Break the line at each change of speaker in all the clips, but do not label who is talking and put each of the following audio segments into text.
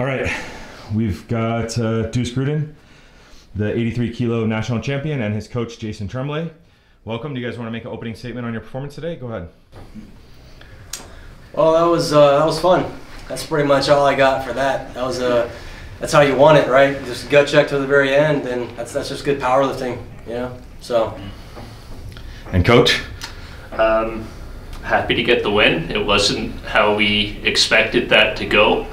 All right, we've got uh, Deuce Gruden, the 83 kilo national champion, and his coach Jason Tremblay. Welcome. Do you guys want to make an opening statement on your performance today? Go ahead.
Well, that was uh, that was fun. That's pretty much all I got for that. That was uh, that's how you want it, right? Just gut check to the very end, and that's that's just good powerlifting, you know. So.
And coach.
Um, happy to get the win. It wasn't how we expected that to go.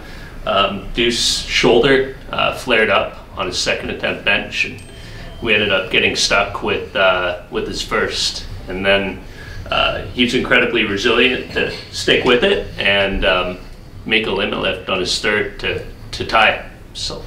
Um, Deuce shoulder uh, flared up on his second attempt bench, and we ended up getting stuck with uh, with his first. And then uh, was incredibly resilient to stick with it and um, make a limit lift on his third to to tie it. So.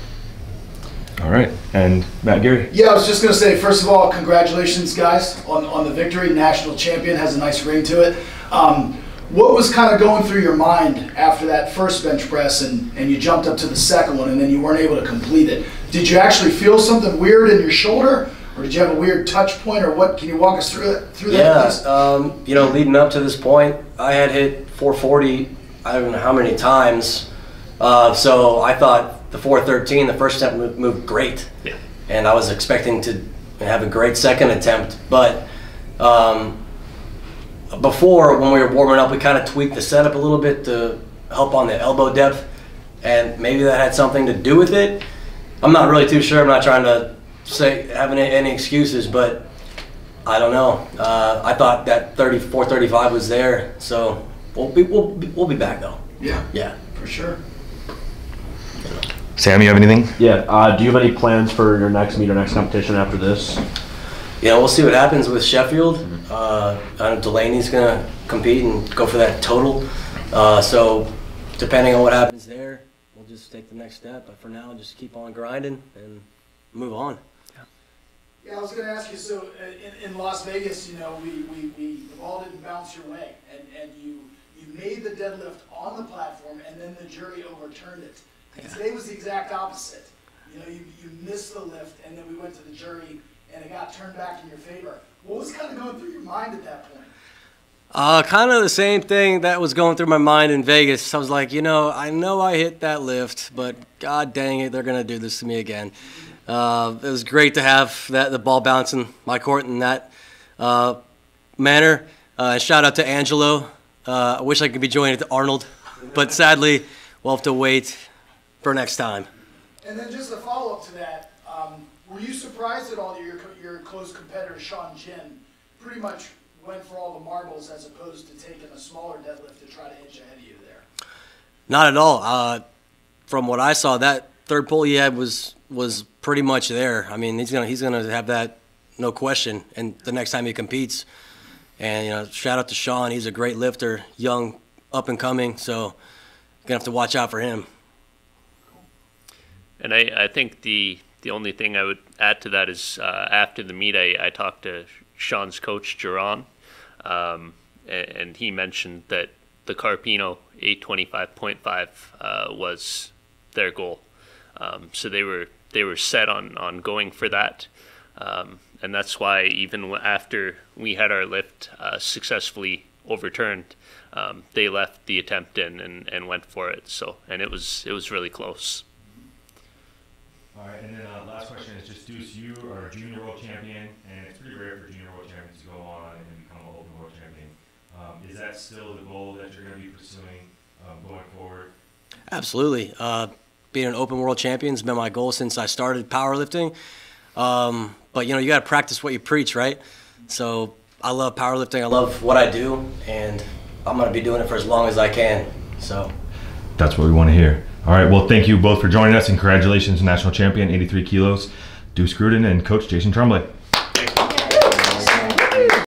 All right, and Matt Gary.
Yeah, I was just going to say, first of all, congratulations, guys, on, on the victory. National champion has a nice ring to it. Um, what was kind of going through your mind after that first bench press and, and you jumped up to the second one and then you weren't able to complete it? Did you actually feel something weird in your shoulder? Or did you have a weird touch point, or what? Can you walk us through that? Through
yeah,
that,
um, you know, leading up to this point, I had hit 440. I don't know how many times. Uh, so I thought the 413, the first step moved, moved great.
Yeah.
And I was expecting to have a great second attempt, but um, before when we were warming up, we kind of tweaked the setup a little bit to help on the elbow depth, and maybe that had something to do with it. I'm not really too sure. I'm not trying to say having any excuses, but I don't know. Uh, I thought that 34, 35 was there, so we'll be we'll be, we'll be back though.
Yeah,
Yeah.
for sure.
Sam, you have anything?
Yeah. Uh, do you have any plans for your next meet or next competition after this?
Yeah, we'll see what happens with Sheffield. Uh, I know Delaney's gonna compete and go for that total. Uh, so depending on what happens there, we'll just take the next step. But for now, just keep on grinding and move on.
Yeah, I was going to ask you. So uh, in, in Las Vegas, you know, we, we, we the ball didn't bounce your way, and, and you you made the deadlift on the platform, and then the jury overturned it. And today was the exact opposite. You know, you, you missed the lift, and then we went to the jury, and it got turned back in your favor. What was kind of going through your mind at that point?
Uh, kind of the same thing that was going through my mind in Vegas. I was like, you know, I know I hit that lift, but god dang it, they're gonna do this to me again. Uh, it was great to have that the ball bouncing my court in that uh, manner. Uh, shout out to Angelo. Uh, I wish I could be joining to Arnold, but sadly, we'll have to wait for next time.
And then just a follow up to that, um, were you surprised at all that your, your close competitor, Sean Jin, pretty much went for all the marbles as opposed to taking a smaller deadlift to try to inch ahead of you there?
Not at all. Uh, from what I saw, that third pull he had was was pretty much there. I mean, he's gonna he's gonna have that, no question. And the next time he competes, and you know, shout out to Sean. He's a great lifter, young, up and coming. So, gonna have to watch out for him.
And I, I think the the only thing I would add to that is uh, after the meet, I, I talked to Sean's coach, Jerron, um, and, and he mentioned that the Carpino 825.5 uh, was their goal. Um, so they were they were set on, on going for that. Um, and that's why even after we had our lift uh, successfully overturned, um, they left the attempt in and, and went for it. So and it was it was really close.
All right, and then uh, last question is just Deuce, you are a junior world champion, and it's pretty rare for junior world champions to go on and become an open world champion. Um, is that still the goal that you're going to be pursuing um, going forward?
Absolutely. Uh, being an open world champion has been my goal since I started powerlifting. Um, but you know, you got to practice what you preach, right? So I love powerlifting. I love what I do, and I'm gonna be doing it for as long as I can. So
That's what we want to hear. All right, well, thank you both for joining us, and congratulations, national champion, 83 kilos, Deuce Gruden, and Coach Jason Tremblay.